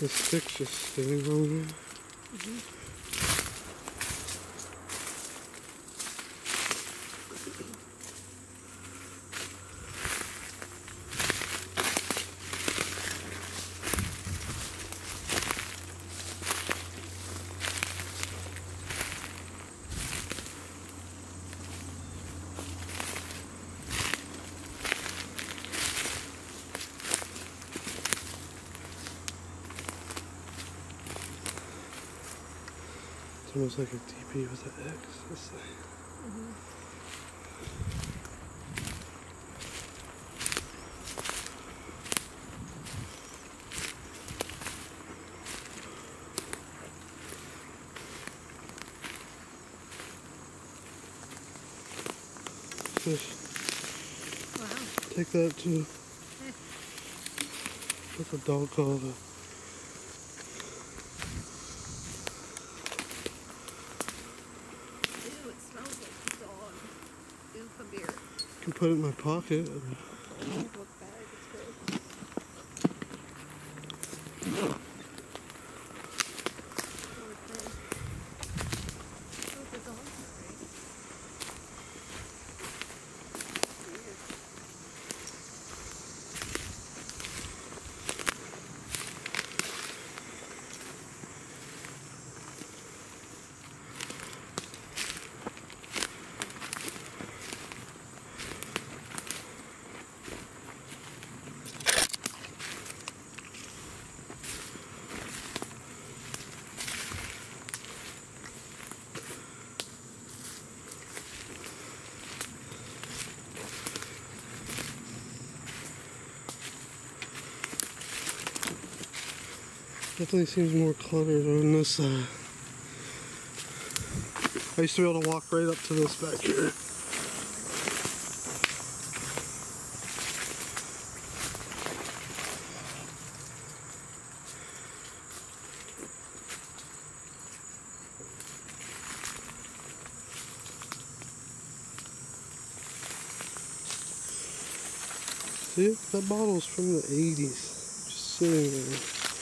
The stick's just sitting on there. It's almost like a DP with an X. This thing. Fish. Wow. Take that too. Eh. What's a dog called? Uh, Ew, it smells like a dog. Ew, come here. Can put it in my pocket. Definitely seems more cluttered on this side. I used to be able to walk right up to this back here. See, that bottle's from the 80s. Just sitting there.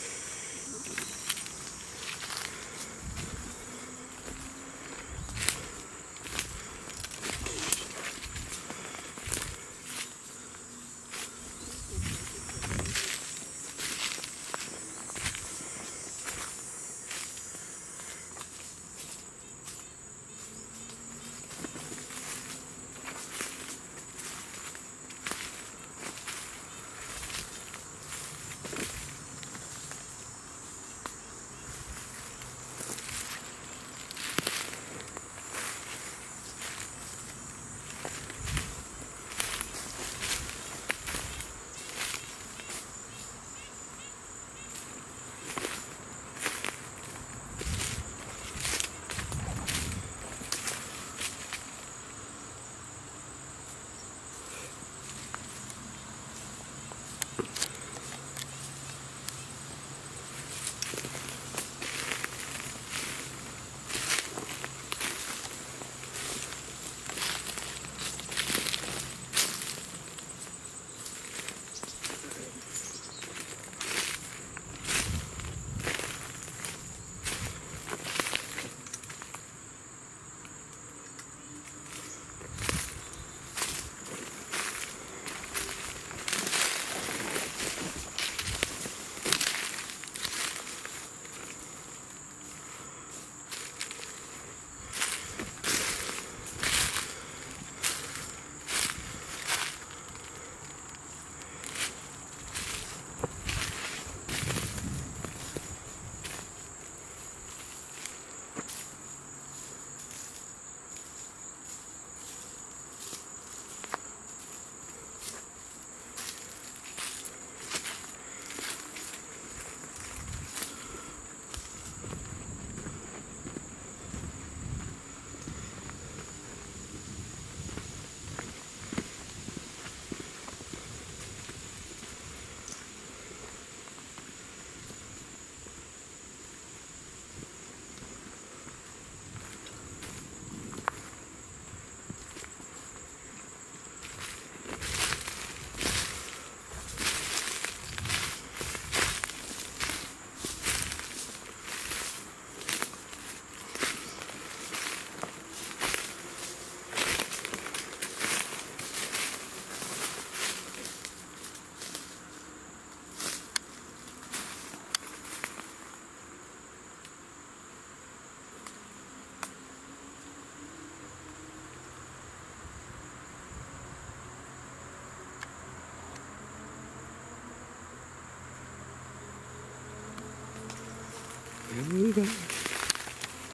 Emily back.